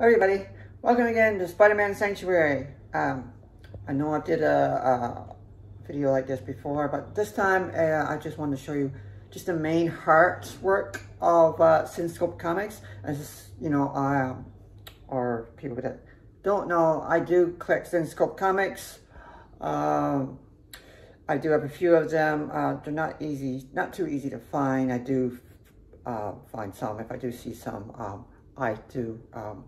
everybody, welcome again to Spider-Man Sanctuary. Um, I know I did a, a, video like this before, but this time uh, I just wanted to show you just the main heart work of uh, Zenescope Comics. As you know, um, or people that don't know, I do collect Zenescope Comics. Um, I do have a few of them. Uh, they're not easy, not too easy to find. I do uh, find some. If I do see some, um, I do um,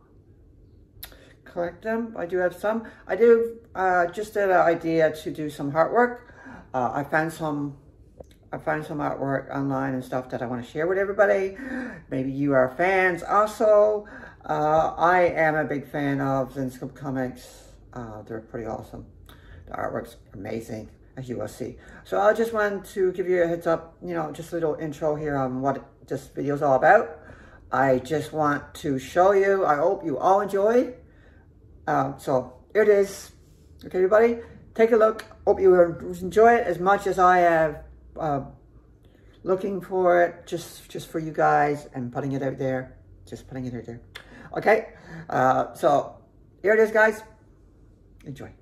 collect them. I do have some. I do uh, just did an idea to do some artwork. Uh, I found some I found some artwork online and stuff that I want to share with everybody. Maybe you are fans also. Uh, I am a big fan of Zenescope Comics. Uh, they're pretty awesome. The artwork's amazing, as you will see. So I just wanted to give you a heads up, you know, just a little intro here on what this video is all about. I just want to show you, I hope you all enjoy um, so here it is. Okay, everybody, take a look. Hope you enjoy it as much as I have uh, looking for it just, just for you guys and putting it out there. Just putting it out there. Okay, uh, so here it is, guys. Enjoy.